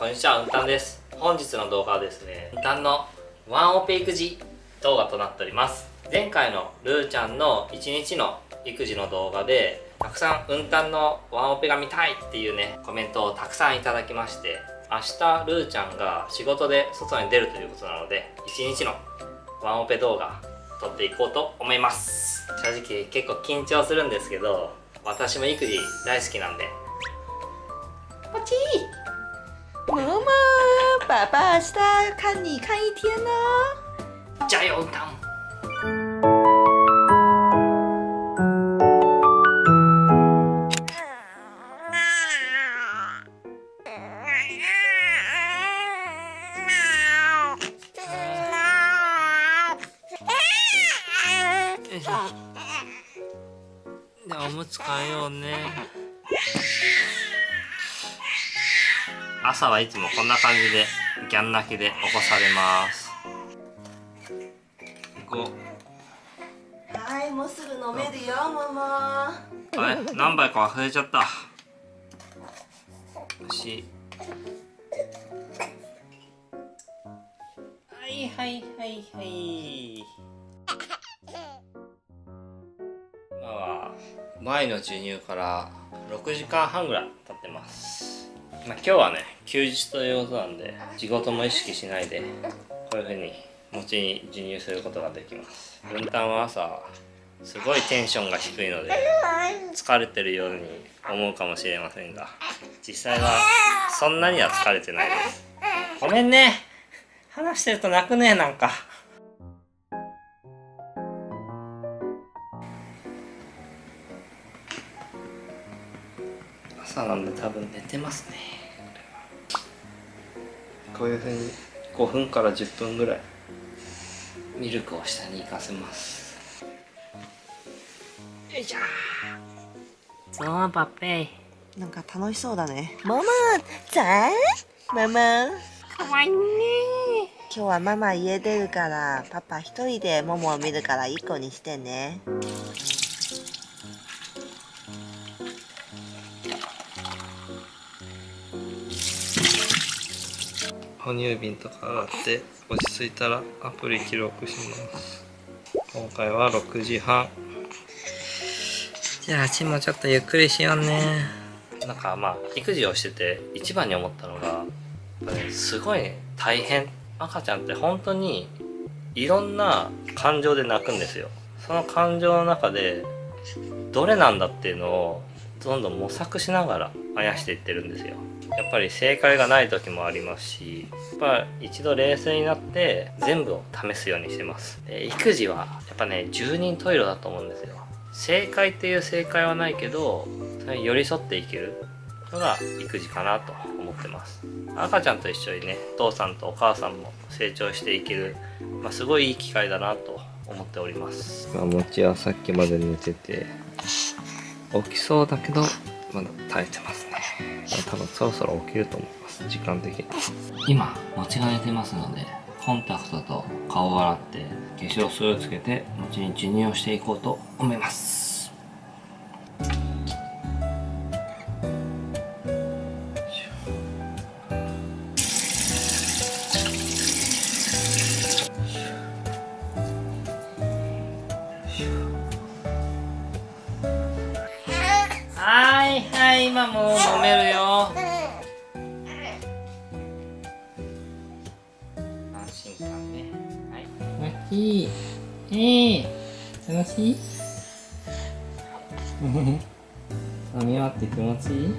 こんにちは、うんたんです。本日の動画はですね、うんたんのワンオペ育児動画となっております。前回のルーちゃんの1日の育児の動画で、たくさんうんたんのワンオペが見たいっていうね、コメントをたくさんいただきまして、明日ルーちゃんが仕事で外に出るということなので、1日のワンオペ動画撮っていこうと思います。正直結構緊張するんですけど、私も育児大好きなんで、ポチー妈妈，爸爸明日看你看一天呢。加油，汤！じゃあおむつ替えようね 朝はいつもこんな感じでギャン泣きで起こされます。こはい、もうすぐ飲めるよ、ママ。う。あれ何杯か忘れちゃった。よしはいはいはいはい。今は前の授乳から6時間半ぐらい経ってますまあ、今日はね休日ということなんで仕事も意識しないでこういう風に餅に授乳することができます。分担は朝すごいテンションが低いので疲れてるように思うかもしれませんが実際はそんなには疲れてないです。ごめんね。話してると泣くねなんか。朝なんで多分寝てますね。こういうふうに。5分から10分ぐらい。ミルクを下に行かせます。よいしょ。そうパペ。なんか楽しそうだね。ママ、さあ、ママ。かわいいね。今日はママ家出るから、パパ一人でモモを見るから一個にしてね。哺乳瓶とか洗って落ち着いたらアプリ記録します。今回は6時半。じゃあちもちょっとゆっくりしようね。なんかまあ育児をしてて一番に思ったのがすごいね大変。赤ちゃんって本当にいろんな感情で泣くんですよ。その感情の中でどれなんだっていうのをどんどん模索しながらあやしていってるんですよ。やっぱり正解がない時もありますしやっぱ一度冷静になって全部を試すようにしてます。で育児はやっぱね十人十色だと思うんですよ。正解っていう正解はないけどそれに寄り添っていけるのが育児かなと思ってます。赤ちゃんと一緒にねお父さんとお母さんも成長していける、まあ、すごいいい機会だなと思っております。まあもちはさっきまで寝てて起きそうだけどまだ耐えてますね。多分そろそろ起きると思います。時間的に。今間違えてますのでコンタクトと顔を洗って化粧水をつけて後に授乳をしていこうと思います。安心感ねはい。マキえー、楽しい。飲み終わって気持ちい。い。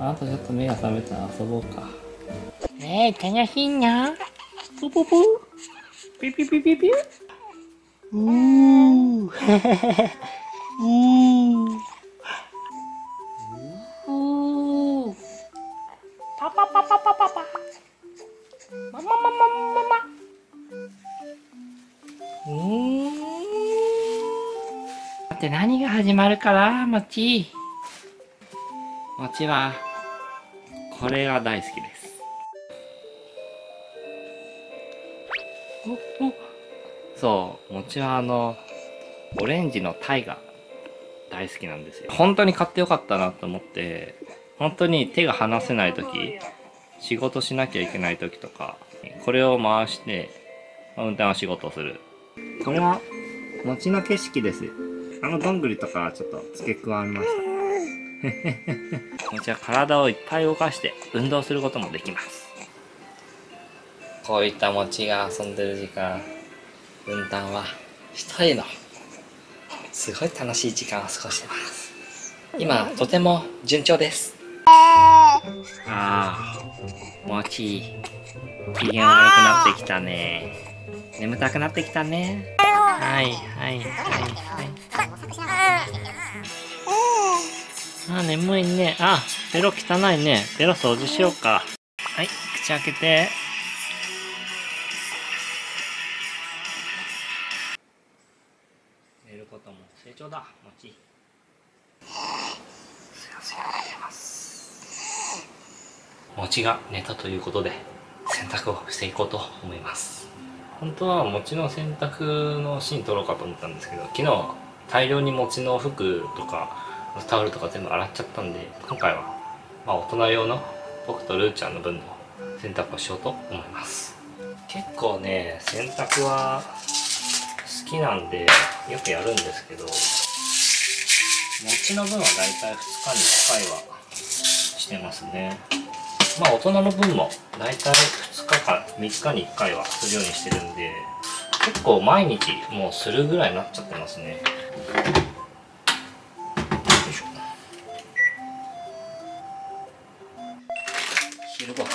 あなたちょっと目が覚めたら遊ぼうかねえ、楽しい。なプププピピピピピうー。うー。おーパパパパパパパママママママって何が始まるからもちもちはこれが大好きです。おお。そうもちはあのオレンジのタイが大好きなんですよ。本当に買ってよかったなと思って本当に手が離せない時仕事しなきゃいけない時とかこれを回して運転は仕事をする。これは餅の景色ですあのどんぐりとかちょっと付け加えました。餅は体をいっぱい動かして運動することもできます。こういった餅が遊んでる時間分担は一人のすごい楽しい時間を過ごしてます。今とても順調です。ああ餅機嫌悪くなってきたね。眠たくなってきたね。はいはいはいはい。あ眠いね。あベロ汚いね。ベロ掃除しようか。はい口開けて。寝ることも成長だ。餅すやすや寝てます。餅が寝たということで洗濯をしていこうと思います。本当は餅の洗濯のシーン撮ろうかと思ったんですけど昨日大量に餅の服とかタオルとか全部洗っちゃったんで今回はまあ大人用の僕とルーちゃんの分の洗濯をしようと思います。結構ね洗濯は好きなんでよくやるんですけど餅の分はだいたい2日に1回はしてますね。まあ大人の分もだいたい2日か3日に1回はするようにしてるんで結構毎日もうするぐらいになっちゃってますね。昼ご飯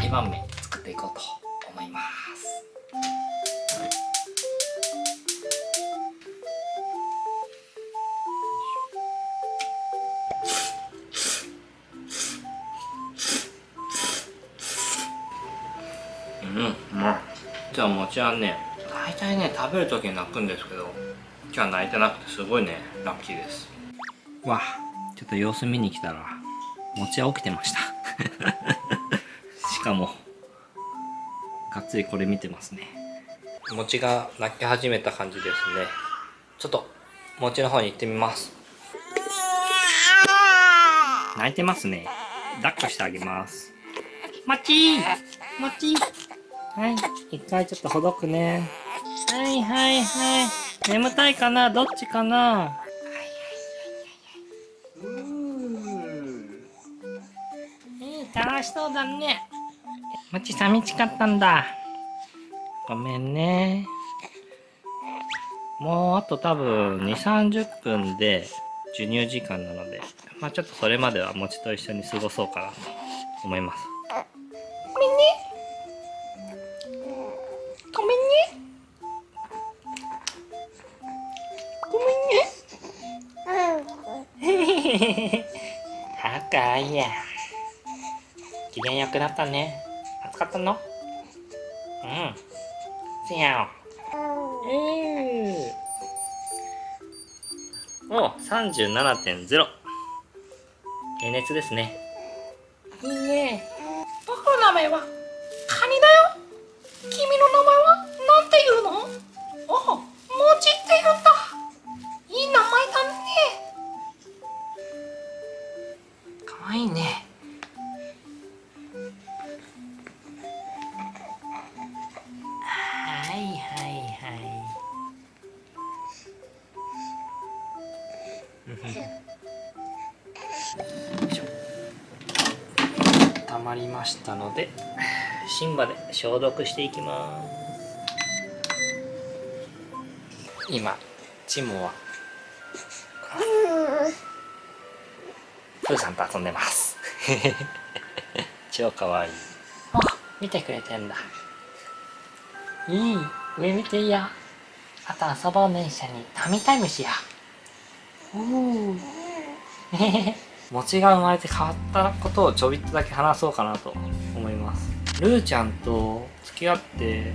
2番目作っていこうと思います。うんうまい。じゃあ餅はね大体ね食べる時に泣くんですけど今日は泣いてなくてすごいねラッキーです。わあちょっと様子見に来たら餅は起きてました しかもがっつりこれ見てますね。餅が泣き始めた感じですね。ちょっと餅の方に行ってみます。泣いてますね。抱っこしてあげます。もちもちはい。一回ちょっとほどくね。はいはいはい。眠たいかな？どっちかな？楽しそうだねもち寂しかったんだごめんねもうあと多分2、30分で授乳時間なので、まあちょっとそれまでは餅と一緒に過ごそうかなと思います。ごめんね。ごめんね。ごめんね。はかいや。機嫌良くなったね。暑かったの？うん。せやお。えー、お37.0平熱ですね。いいね。僕の名前は？カニだよ。君の名前は？なんて言うの？あ、もちって言うんだいい名前だね。かわいいね。したのでシンバで消毒していきます。今チモはプーさんと遊んでます。超かわい。いあ見てくれてんだ。いい上見ていいや。あと遊ぼうね一緒に。タミタイムしようおー。餅が生まれて変わったことをちょびっとだけ話そうかなと思います。ルーちゃんと付き合って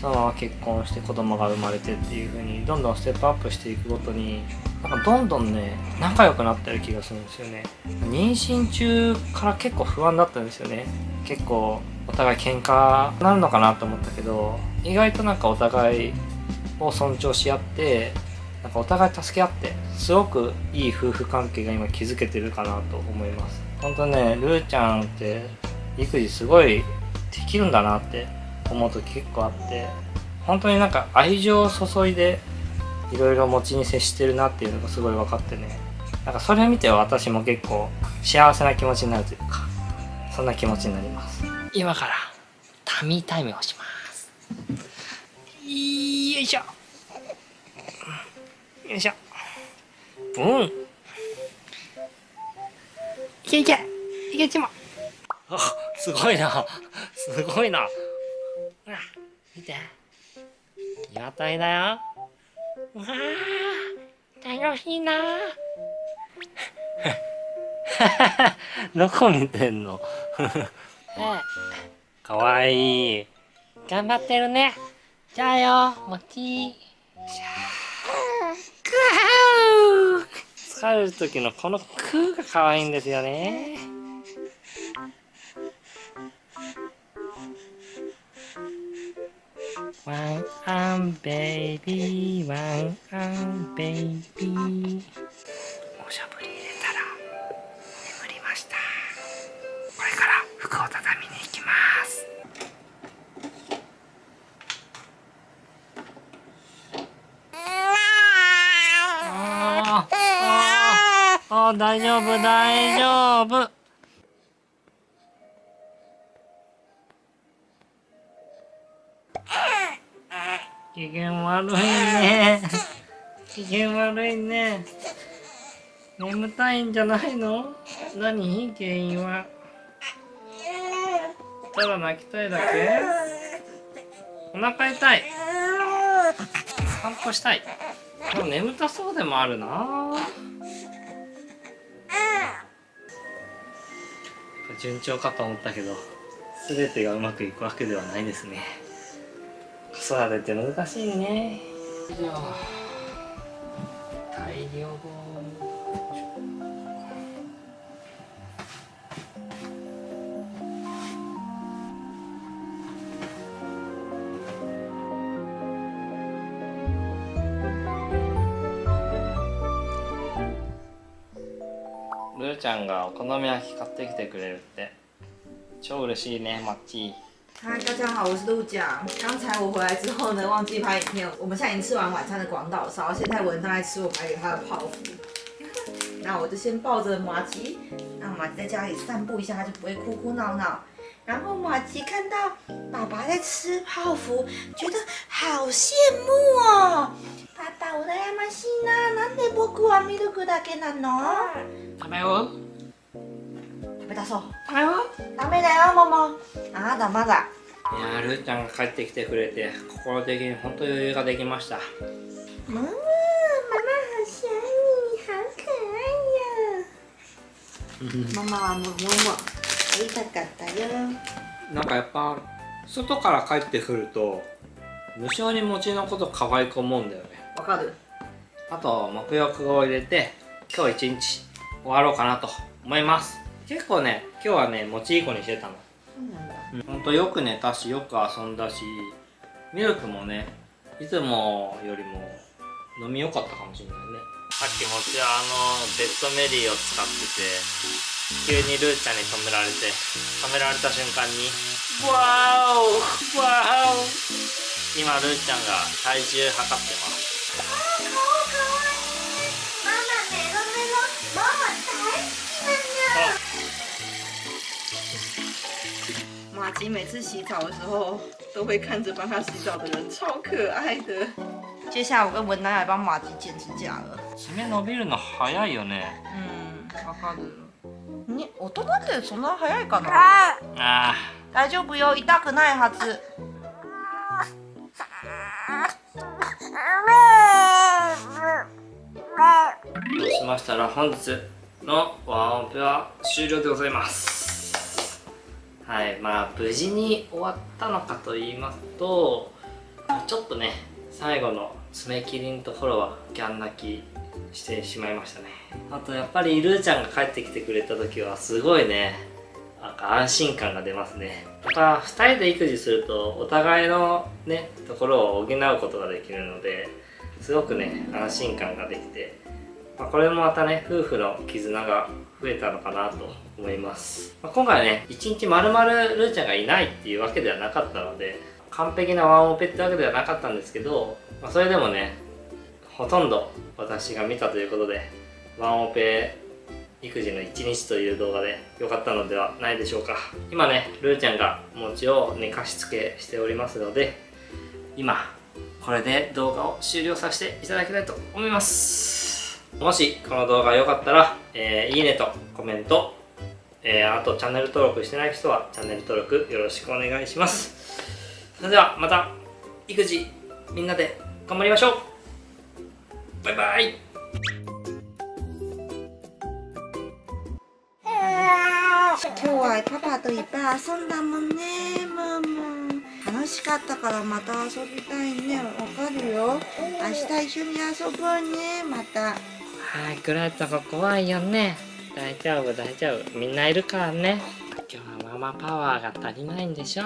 そのまま結婚して子供が生まれてっていう風にどんどんステップアップしていくごとになんかどんどんね仲良くなってる気がするんですよね。妊娠中から結構不安だったんですよね。結構お互い喧嘩なるのかなと思ったけど意外となんかお互いを尊重し合ってなんかお互い助け合ってすごくいい夫婦関係が今築けてるかなと思います。ほんとねルーちゃんって育児すごいできるんだなって思うと結構あって本当になんか愛情を注いでいろいろ持ちに接してるなっていうのがすごい分かってね。なんかそれを見て私も結構幸せな気持ちになるというかそんな気持ちになります。今からタミータイムをします。よいしょ。よいしょ。うん。いけいけ。いけちまあすごいな。すごいな。ほら見て。鶏だようわー楽しいな。どこ見てんの？かわいい。頑張ってるね。じゃあよもちク帰る時のこの空が可愛いんですよね。ワンアンベイビーワンアンベイビー。大丈夫大丈夫。機嫌悪いね。機嫌悪いね。眠たいんじゃないの？何？原因は？ただ泣きたいだけ？お腹痛い。散歩したい。でも眠たそうでもあるな。順調かと思ったけど全てがうまくいくわけではないですね。子育てって難しいね。大量ちゃんがお好み焼き買ってきてくれるって超嬉しいねマッチ嗨，大家好，我是陆酱。刚才我回来之后呢，忘记拍影片。我们现在已经吃完晚餐的广岛烧，现在文正在吃我买给他的泡芙。那我就先抱着马吉，让马吉在家里散步一下，他就不会哭哭闹闹。然后马吉看到爸爸在吃泡芙，觉得好羡慕哦。爸爸羨ましいな。なんで僕はミルクだけなの？食べよう食べたそう。食べようダメだよ、モモ。あだまだ。いやールーちゃんが帰ってきてくれて心的に本当余裕ができました嗯，妈妈好想你，好可愛いよ。ママはももも。会いたかったよ。なんかやっぱ外から帰ってくると無性に餅のこと可愛く思うんだよねわかる。あと沐浴を入れて今日一日終わろうかなと思います。結構ね今日はね餅いい子にしてたの。そうなんだ。ほんとよく寝たしよく遊んだしミルクもねいつもよりも飲みよかったかもしれないね。さっきもちはあのベッドメリーを使ってて急にルーちゃんに止められて止められた瞬間にワーオ。ワーオ。今ルーちゃんが体重測ってます马吉每次洗澡的时候，都会看着帮他洗澡的人，超可爱的。接下来我跟文帮马吉剪指甲了。爪伸びるの早いよねうん、わかる。に大人ってそんな早いかな？あ大丈夫よ、痛くないはず。ーそうしましたら本日のワンオペは終了でございますはいまあ無事に終わったのかと言いますとちょっとね最後の爪切りのところはギャン泣きしてしまいましたね。あとやっぱりルーちゃんが帰ってきてくれた時はすごいねなんか安心感が出ますね。やっぱ2人で育児するとお互いのねところを補うことができるのですごくね安心感ができて、まあ、これもまたね夫婦の絆が増えたのかなと思います、まあ今回はね1日まるまるルーちゃんがいないっていうわけではなかったので完璧なワンオペってわけではなかったんですけど、まあ、それでもねほとんど私が見たということでワンオペ育児の1日という動画で良かったのではないでしょうか。今ねルーちゃんがお餅を寝かしつけしておりますので今これで動画を終了させていただきたいと思います。もしこの動画が良かったら、えーいいねとコメント、えーあとチャンネル登録してない人はチャンネル登録よろしくお願いします。それではまた育児みんなで頑張りましょう。バイバイ。今日はパパといっぱい遊んだもんねママ。楽しかったからまた遊びたいね。わかるよ。明日一緒に遊ぼうねまた。はい暗いとこ怖いよね大丈夫大丈夫。みんないるからね。今日はママパワーが足りないんでしょ。